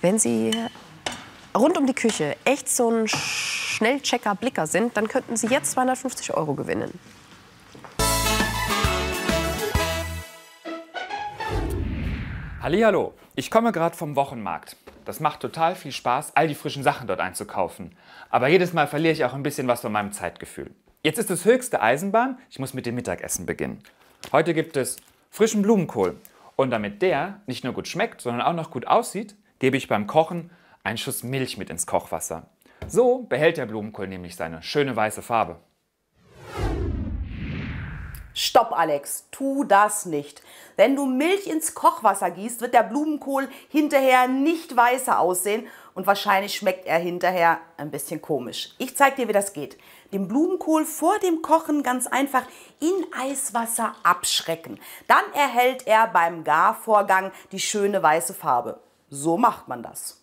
Wenn Sie rund um die Küche echt so ein Schnellchecker-Blicker sind, dann könnten Sie jetzt 250 Euro gewinnen. Hallo, ich komme gerade vom Wochenmarkt. Das macht total viel Spaß, all die frischen Sachen dort einzukaufen. Aber jedes Mal verliere ich auch ein bisschen was von meinem Zeitgefühl. Jetzt ist es höchste Eisenbahn, ich muss mit dem Mittagessen beginnen. Heute gibt es frischen Blumenkohl. Und damit der nicht nur gut schmeckt, sondern auch noch gut aussieht, gebe ich beim Kochen einen Schuss Milch mit ins Kochwasser. So behält der Blumenkohl nämlich seine schöne weiße Farbe. Stopp, Alex, tu das nicht. Wenn du Milch ins Kochwasser gießt, wird der Blumenkohl hinterher nicht weißer aussehen und wahrscheinlich schmeckt er hinterher ein bisschen komisch. Ich zeig dir, wie das geht. Den Blumenkohl vor dem Kochen ganz einfach in Eiswasser abschrecken. Dann erhält er beim Garvorgang die schöne weiße Farbe. So macht man das.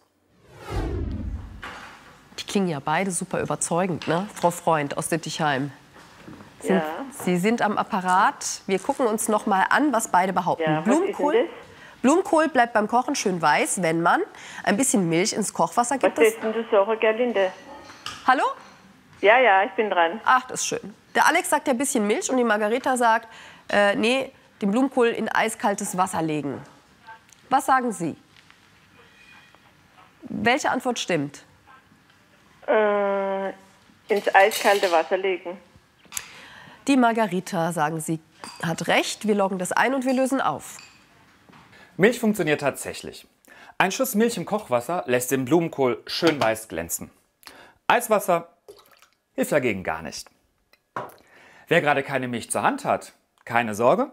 Die klingen ja beide super überzeugend, ne? Frau Freund aus Dittichheim. Sind, Ja. Sie sind am Apparat. Wir gucken uns noch mal an, was beide behaupten. Ja, was Blumenkohl, Blumenkohl bleibt beim Kochen schön weiß, wenn man ein bisschen Milch ins Kochwasser Was gibt. Es, ist denn du sagen, Gerlinde? Hallo? Ja, ja, ich bin dran. Ach, das ist schön. Der Alex sagt ja ein bisschen Milch und die Margareta sagt, äh, nee, den Blumenkohl in eiskaltes Wasser legen. Was sagen Sie? Welche Antwort stimmt? Äh, ins eiskalte Wasser legen. Die Margarita, sagen Sie, hat recht. Wir loggen das ein und wir lösen auf. Milch funktioniert tatsächlich. Ein Schuss Milch im Kochwasser lässt den Blumenkohl schön weiß glänzen. Eiswasser hilft dagegen gar nicht. Wer gerade keine Milch zur Hand hat, keine Sorge.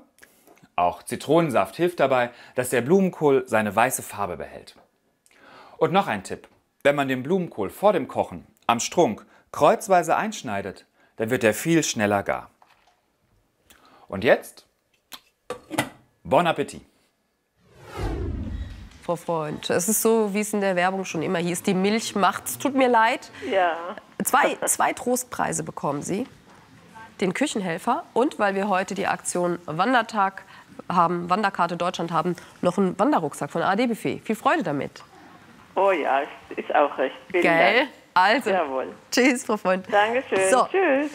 Auch Zitronensaft hilft dabei, dass der Blumenkohl seine weiße Farbe behält. Und noch ein Tipp. Wenn man den Blumenkohl vor dem Kochen am Strunk kreuzweise einschneidet, dann wird er viel schneller gar. Und jetzt Bon Appetit! Frau Freund, es ist so, wie es in der Werbung schon immer hieß, die Milch macht's. Tut mir leid. Ja. Zwei, zwei Trostpreise bekommen Sie. Den Küchenhelfer und, weil wir heute die Aktion Wandertag haben, Wanderkarte Deutschland haben, noch einen Wanderrucksack von AD Buffet. Viel Freude damit. Oh ja, ist auch recht. Vielen Gell? Dank. Also, Jawohl. tschüss, Frau Freund. Dankeschön. So. Tschüss.